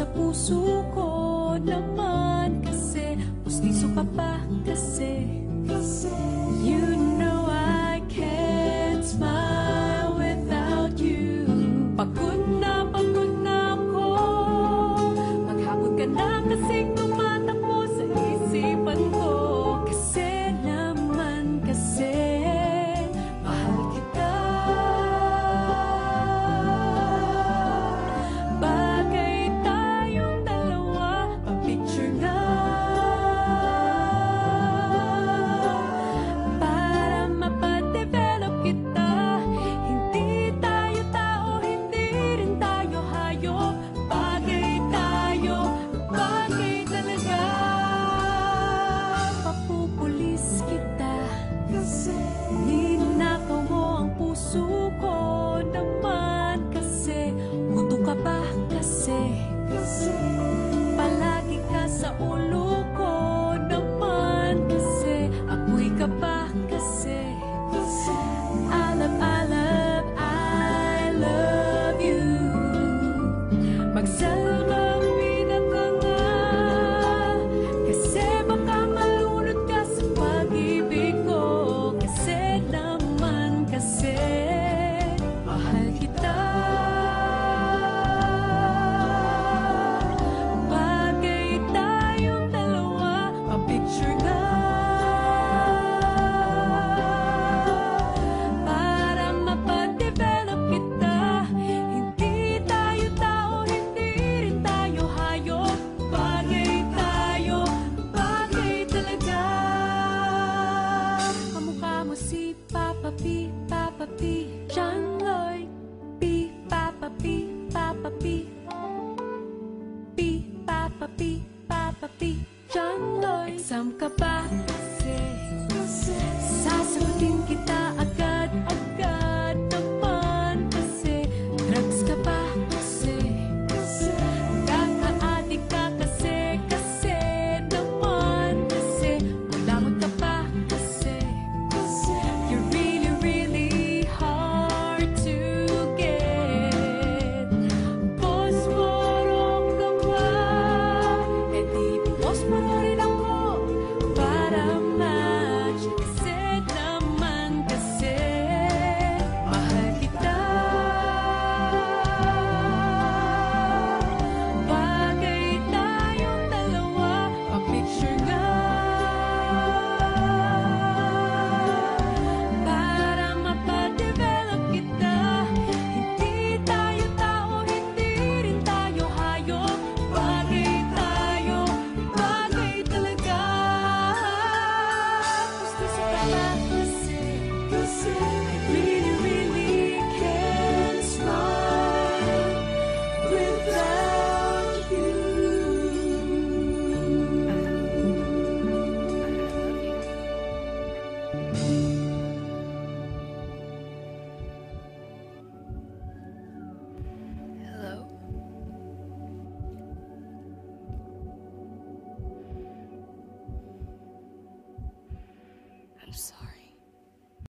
sa puso ko. kasi, kasi palagi ka sa ulo. si Papa P, Papa P, John Lloyd. P, Papa P, Papa P. P, Papa P, Papa P, John Lloyd. Exam ka pa?